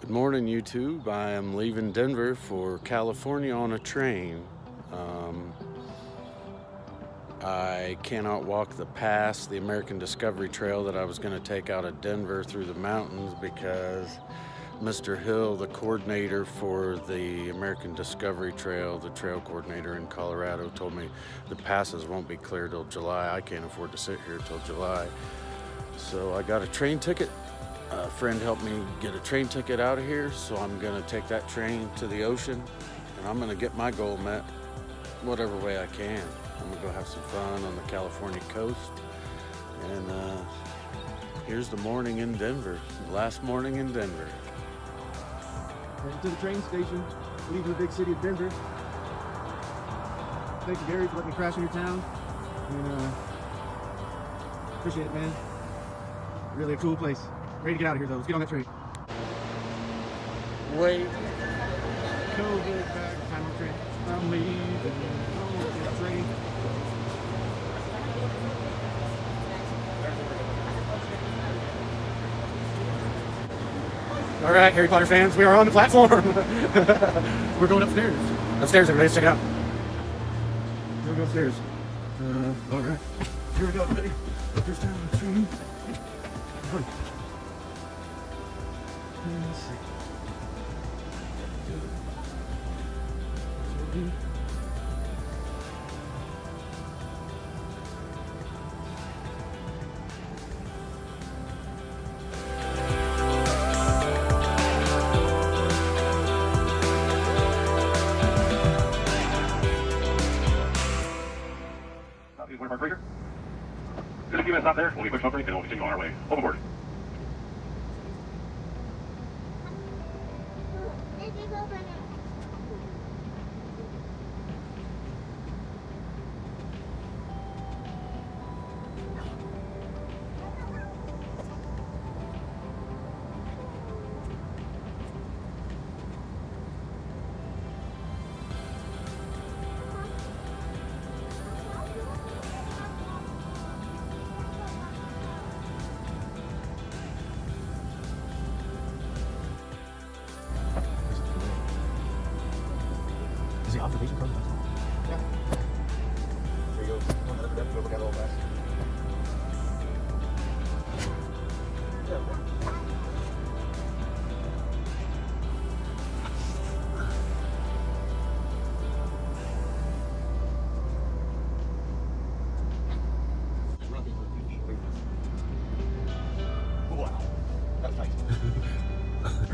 Good morning, YouTube. I am leaving Denver for California on a train. Um, I cannot walk the pass, the American Discovery Trail that I was going to take out of Denver through the mountains because Mr. Hill, the coordinator for the American Discovery Trail, the trail coordinator in Colorado, told me the passes won't be clear till July. I can't afford to sit here till July. So I got a train ticket a friend helped me get a train ticket out of here, so I'm gonna take that train to the ocean and I'm gonna get my goal met whatever way I can. I'm gonna go have some fun on the California coast. And uh, here's the morning in Denver, last morning in Denver. Heading to the train station, leaving the big city of Denver. Thank you, Gary, for letting me crash in your town. And, uh, appreciate it, man. Really a cool place. Ready to get out of here, though. Let's get on that train. Wait. COVID back, time on train. I'm leaving. Oh, train. All right, Harry Potter fans, we are on the platform. We're going upstairs. Upstairs, everybody, let's check it out. We're going upstairs. Uh, all right. Here we go, everybody. First time on the train. Hurry. Just a few minutes out there. We'll be up and we'll continue on our way. Overboard.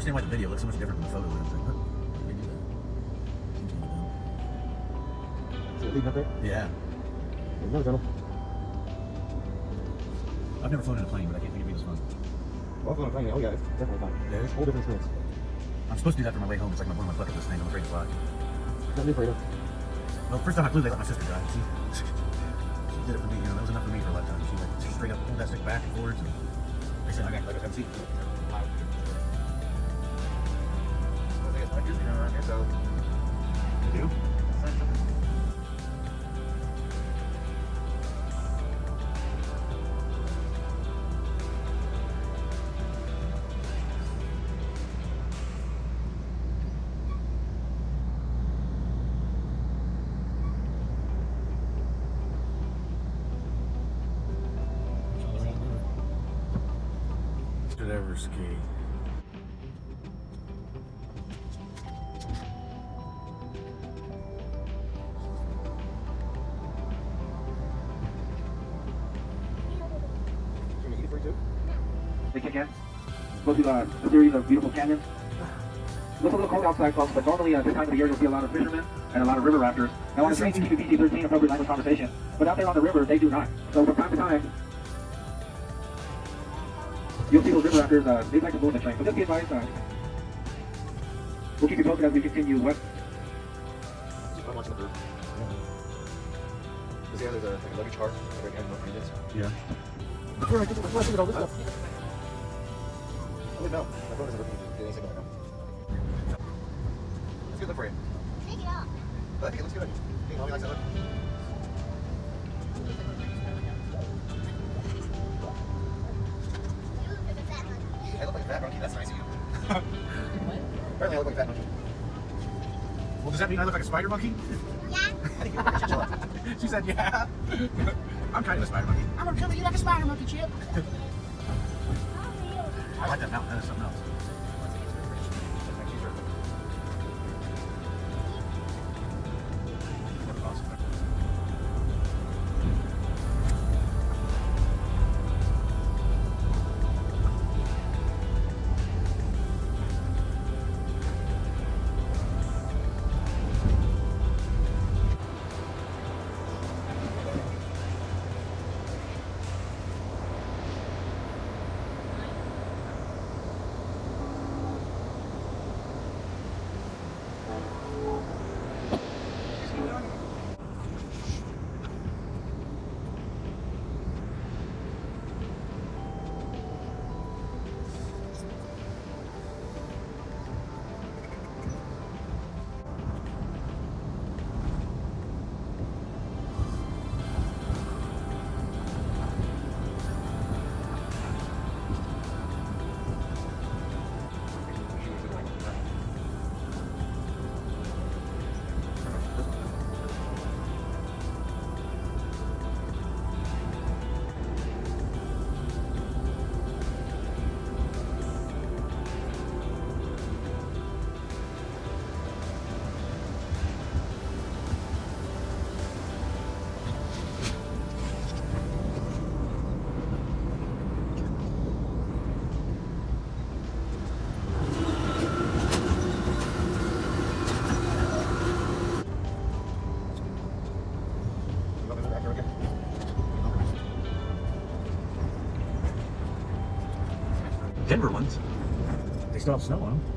Understand why the video looks so much different than the photo. I was like, huh? They do that? Seems kind of dumb. Is it leading up there? Yeah. There's another tunnel. I've never flown in a plane, but I can't think of it as fun. Well, if I'm playing, oh yeah, it's definitely fun. Yeah, It's a whole different experience. I'm supposed to do that for my way home. It's like my, one of my bucket list things. I'm afraid to fly. Not new Fredo. Well, first time I flew, they let my sister drive. She, she did it for me. You know, that was enough for me for a lifetime. She like straight up pulled that stick back and forwards. And they said I got like a seat. I think it's like Disney around here, so. You do? Did ever ski? Go uh, a series of beautiful canyons. Looks a little cold outside, folks, but normally uh, this time of the year you'll see a lot of fishermen and a lot of river rafters. Now on the train, you keep it PG-13 appropriate language conversation, but out there on the river, they do not. So from time to time, you'll see those river rafters, uh, they like to move the train. So just be advised, uh, we'll keep you posted as we continue west. I'm watching the group. Because yeah, there's a, like a luggage car. Right behind the units. Yeah. Before I get to the flesh, look all this stuff. Oh, wait, no. My phone isn't working. It ain't signal right now. Let's get for you. Take it off. I think it looks good. Hey, mommy likes that look. You look like a fat monkey. Hey, look like a fat monkey. That's nice of you. Apparently I look like a fat monkey. Well, does that mean I look like a spider monkey? Yeah. I think you're like a chinchilla. she said, yeah. I'm kind of a spider monkey. I'm gonna kill you like a spider monkey, Chip. I like that mountain. That is something else. Denver ones. They still have snow on them.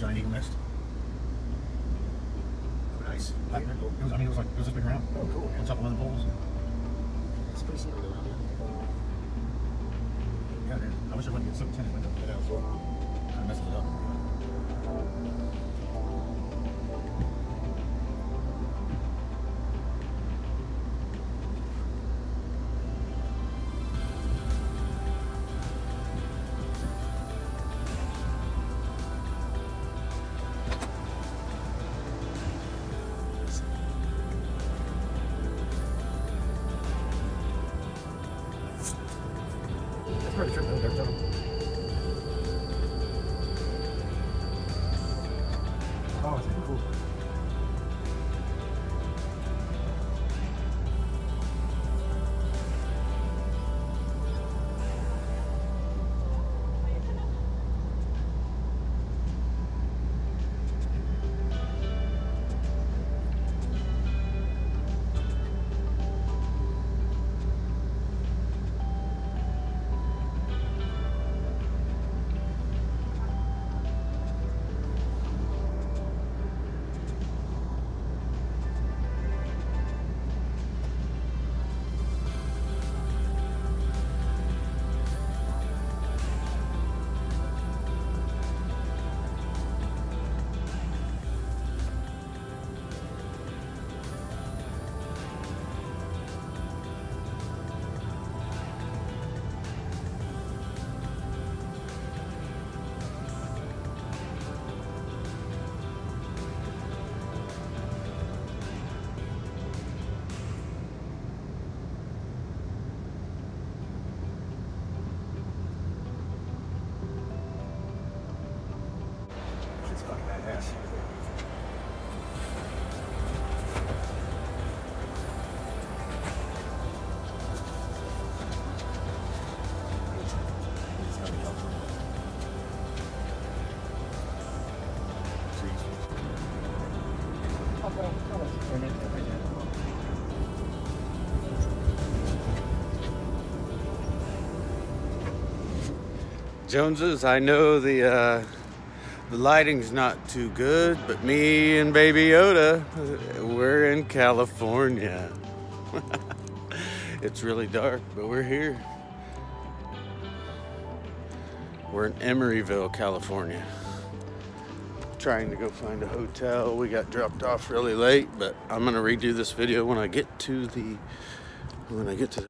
Daddy, why don't you eat them? There's a giant eagle nest. Oh, nice. It was, I mean, it was like, it was this big around. Oh, cool. On top of one of the poles. It's pretty around here. Yeah, it is. I wish I wouldn't get so tinted window. Yeah, so. Kind of messes it up. Part of Joneses, I know the uh, the lighting's not too good, but me and Baby Yoda, we're in California. it's really dark, but we're here. We're in Emeryville, California. Trying to go find a hotel. We got dropped off really late, but I'm gonna redo this video when I get to the when I get to